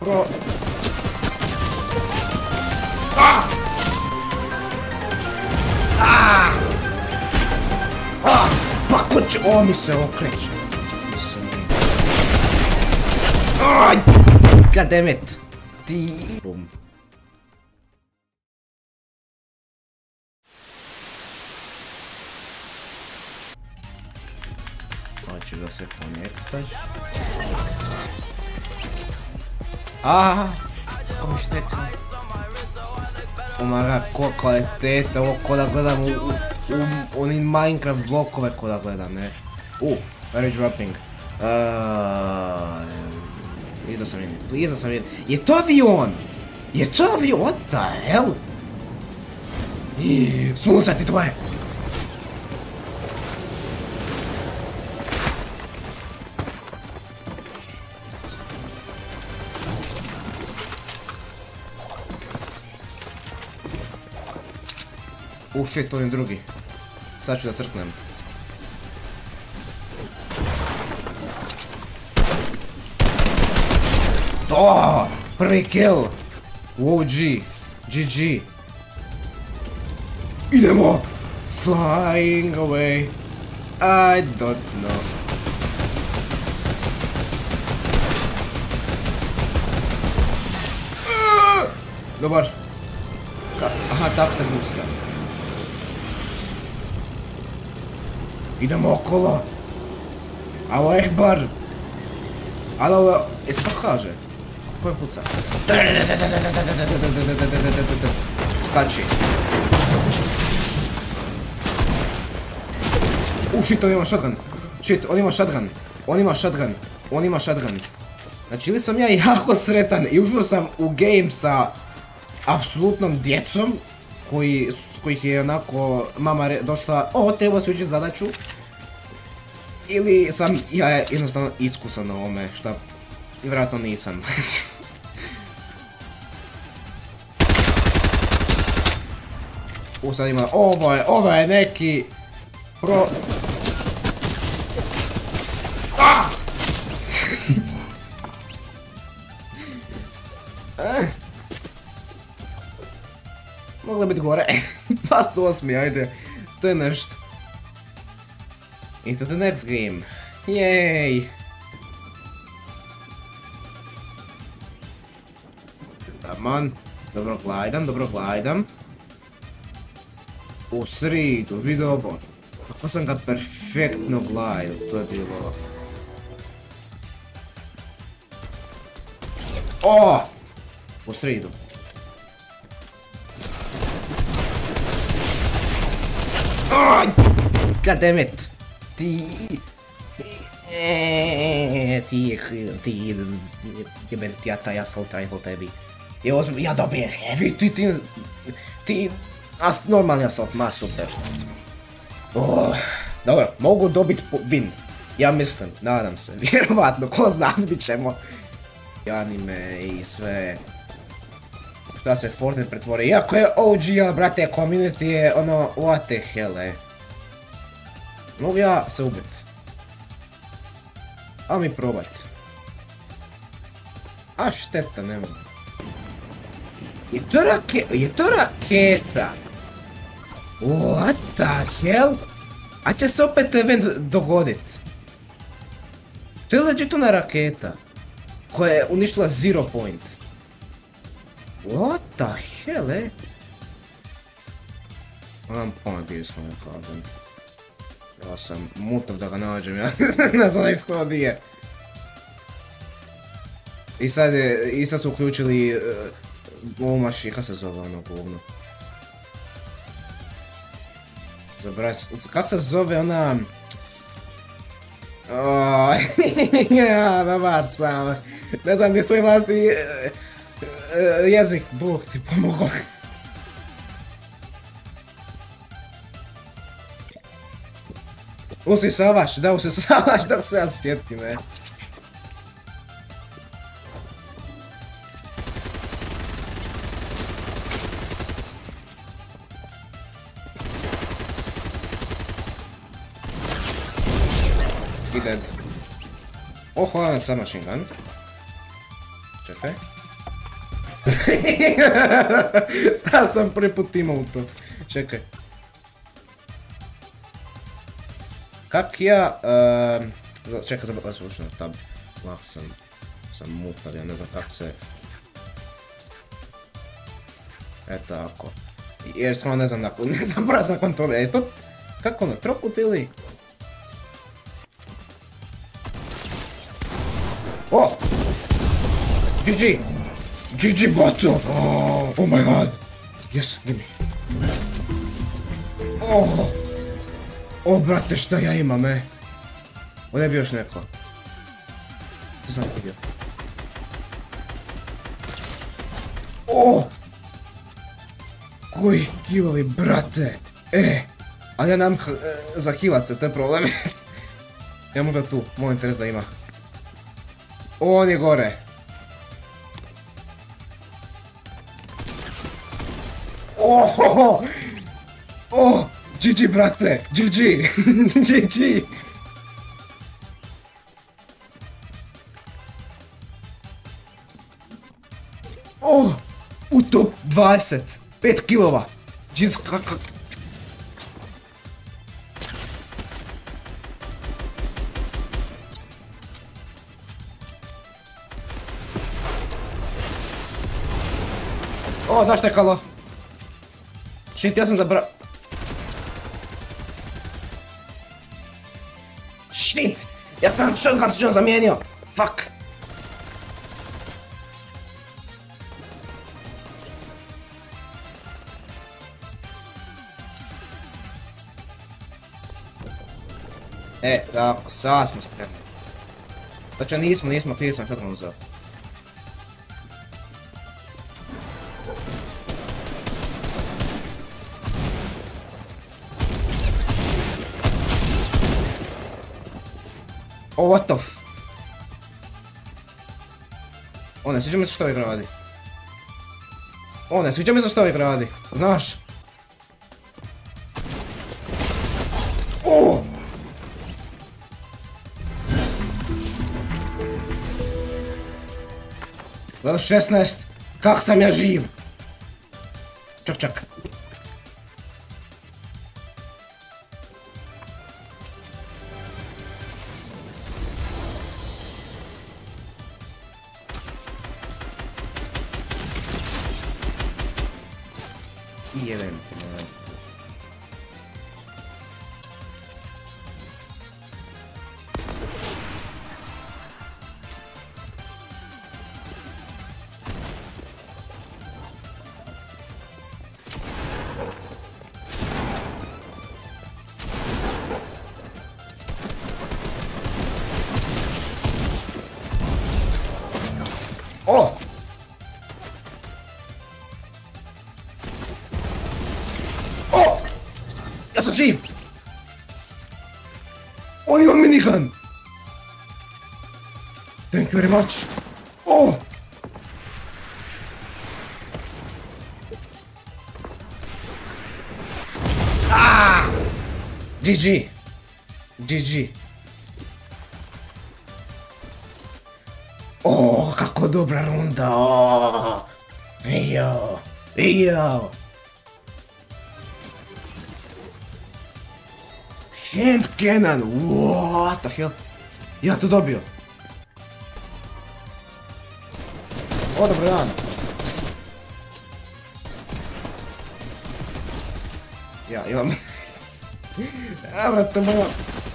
Pro... Ah! Ah! Ah! Pa ko će... O, mi se okreće. Mi se ne... Aj! Goddammit! Ti... Bum. Hoćeš da se konektaš. A, ovo šteta. Omaga, ko kvaliteta, ovo ko da gledam u, u, u Minecraft blokove ko da gledam, ne. U, you dropping? Uh, iza sam vidim, iza sam vidim. Je to avion? Je to avion? What the hell? Ih, Sunca ti tvoje! U shit, on je drugi. Sad ću da crknem. To! Prvi kill! U OG. GG. Idemo! Flying away. I don't know. Dobar. Ka- Aha, tak se gusta. Idemo okolo. Alo Ehbar. Alo, jesi kako kaže? Ko je puca? Skači. U shit, on ima shotgun. Shit, on ima shotgun. On ima shotgun. On ima shotgun. Znači ili sam ja jako sretan i ušao sam u game sa apsolutnom djecom koji, kojih je onako mama došla o treba se učiti zadaću ili sam ja jednostavno iskusan na ovome šta vjerojatno nisam U sad ima, ovo je, ovo je neki pro... Ah! Biti gore. pa 108, ajde. To je nešto. Into the next game. Yay! Taman. Dobro glajdam, dobro glajdam. U sridu, vidi ovo. Kako sam ga perfektno glajao, to je bilo... O! U sridu. Aj! Goddammit! Ti... Eee, ti, ti, jebem ti ja taj assault tebi. I ozbiljno, ja dobijem heavy, ti, ti, ti, as, normalni assault, ma super. Oh, dobro, mogu dobit win. Ja mislim, nadam se, vjerovatno, ko zna, vidit ćemo. I anime i sve. Šta se Fortnite pretvori, iako je OG, ali brate, community je ono, what the hell, eh. Mogu ja se ubit. A mi probat. A šteta, ne mogu. Je to rake... Je to raketa? What the hell? A će se opet event dogodit. To je legit ona raketa. Koja je uništila zero point. What the hell, eh? Nemam pojma gdje smo ne kažem. Ja sam mutov da ga nađem, ja ne znam iz koja di je. I sad, je, i sad su uključili uh, ovu mašinu, kako se zove ono govno? Zabravim, kak se zove ona... Oh, ja, dobar sam. Ne znam gdje svoj vlasti uh, uh, jezik, Bog ti pomogao. Usisavaš, da usisavaš, da se ja sjetim, e. I dead. Oh, hvala na submachine gun. Ček. Okej. Sad sam prvi put imao u to. Čekaj. Kak ja... čekaj, zaboravio sam ušao na tab. Lako sam... Sam mutar, ja ne znam kak se... E tako. Jer samo ne znam, nakon, ne znam, moram sam kontrole. E to... Kako ono, trokut ili? O! GG! GG bato! Oh, oh my god! Yes, give me. Oh! O, brate, šta ja imam, e? Ovdje je bio još neko. To sam vidio. O! Koji kilovi, brate! E! Ali ja nam za hilat se, to je problem. ja mogu tu, moj interes da ima. On je gore. Oh, oh, GG brate, GG, GG. Oh, u top 20, 5 kilova. Jeez, O, zaštekalo. Shit, ja sam zabra... Shit! Ja sam šankar slučajno zamijenio. Fuck. E, tako, sad smo spremni. Znači nismo, nismo, prije sam sam uzeo. What the f... O, ne sviđa mi se što ovih radi. O, ne sviđa mi se što ovih radi. Znaš? O! Level 16. Kak sam ja živ? I jebem ti Ja sam živ! On ima minigun! Thank you very much! O! Ah! GG! GG! O, kako dobra runda! O! Jo! Jo! Hand cannon! What the hell? Ja to dobio! O, dobro dan! Ja, imam... A, brate moja...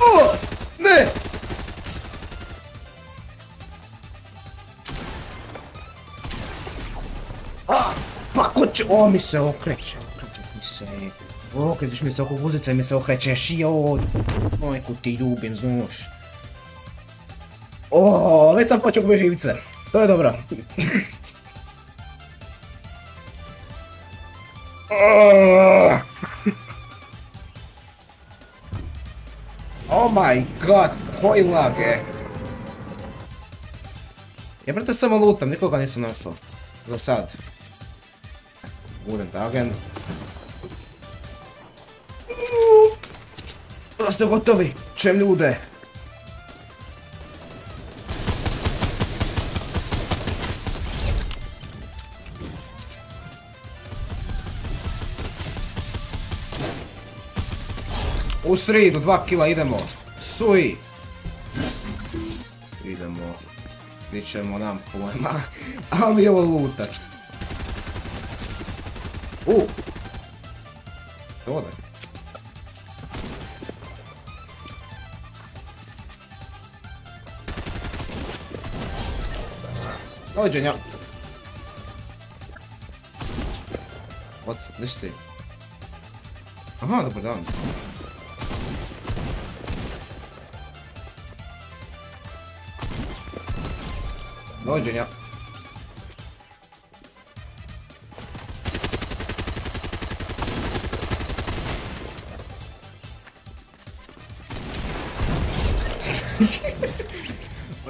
O! Ne! A! Pa ko će... O, mi se okreće, okrećeš mi se... Okrećeš mi se oko guzica i mi se okrećeš od... Majku ti ljubim, znaš. O, već sam počeo gubiti živce. To je dobro. Oh my god, koji lag je. Ja brate samo lutam, nikoga nisam našao. Za sad. Guten Tagen. Da ste gotovi! Čem ljude! U sridu, dva kila, idemo. Sui! Idemo. Nićemo nam pojma. A mi ovo lutat. U! Dobar. Dođenja. What? Gdje si ti? Aha, dobar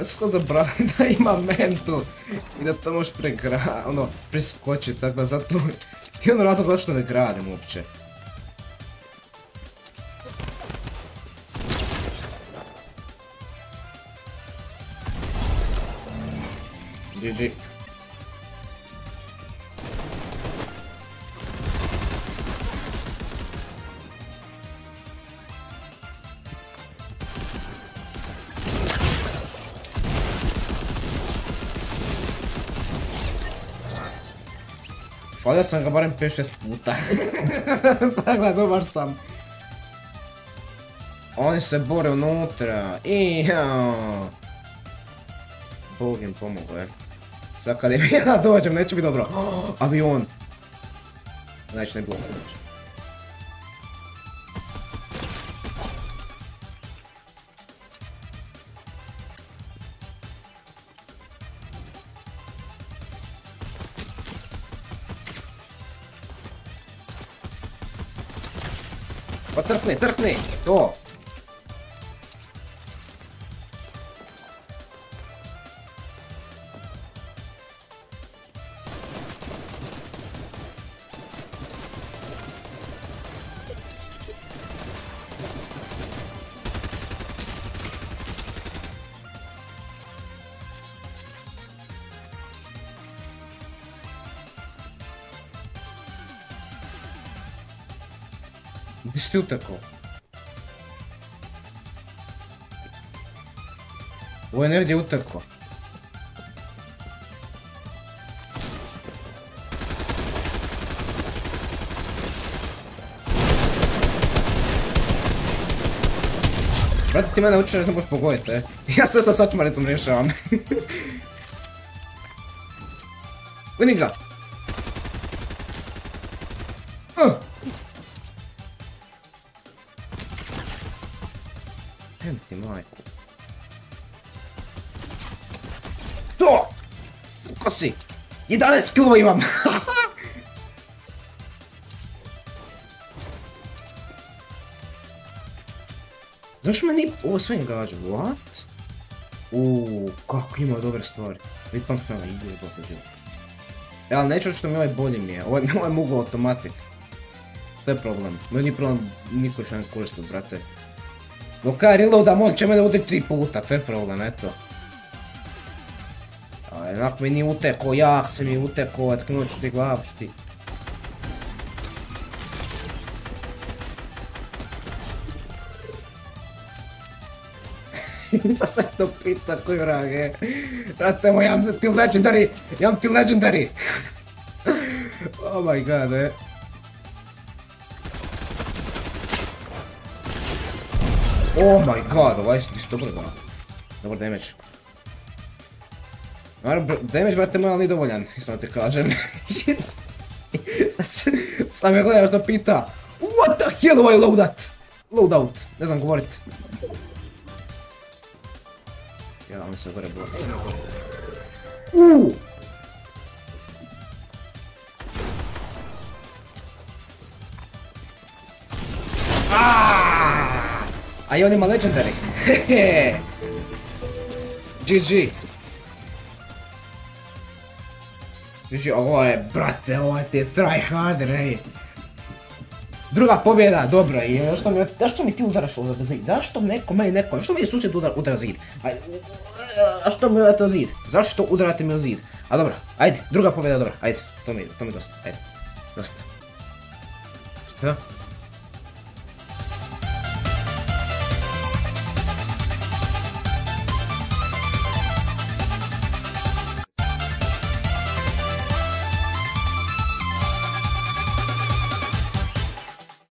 dan. Dođenja.Sko zaboravim da ima mental i da to možeš pregra, ono, preskočit, tako da zato ti ono razlog zašto ne gradim uopće. Falio sam ga barem 5-6 puta. Dakle, dobar sam. Oni se bore unutra. I Bog im pomogao, je. Sad kad im ja dođem, neće biti dobro. avion! Znači, ne bilo Поцарпни, царпни! О! Si ti utekao? Ovo je negdje utekao. Brate, ti mene uče ne možeš pogoditi, e. Ja sve sa sačmaricom rješavam. Vidim ga! Ti majku. To! Ko si? 11 kilova imam! Zašto me ni ovo sve gađa? What? Uuu, kako ima dobre stvari. Vidim fela, ide je gotovo živo. E, ali neću što mi ovaj bolji mi je. Ovo je mogu automatik. To je problem. Meni problem niko što ne koristi, brate. No kaj reloadam, on će mene udriti tri puta, to je problem, eto. Onak mi nije uteko, jak se mi uteko, otknut ću ti glavu ti. Sad se to pita koji vrage. Brate moj, imam ti legendary, imam ti legendary. oh my god, eh. Oh my god, ovaj su ti dobro da. Dobar damage. Naravno, damage brate moj, ali nije dovoljan, iskreno ti kažem. Sam me gledao što pita. What the hell ovaj loadout? Loadout, ne znam govorit. Ja, on se gore bilo. Uuu! Aaaa! A i on ima legendary. GG. GG, ovo je, brate, ovo ti je tryharder, ej. Druga pobjeda, dobro, i zašto mi, zašto mi ti udaraš ovdje zid? Zašto neko, meni neko, zašto mi susjed udara, udara zid? Ajde, a što mi udarate o zid? Zašto udarate mi o zid? A dobro, ajde, druga pobjeda, dobro, ajde, to mi, to mi dosta, ajde, dosta. Šta?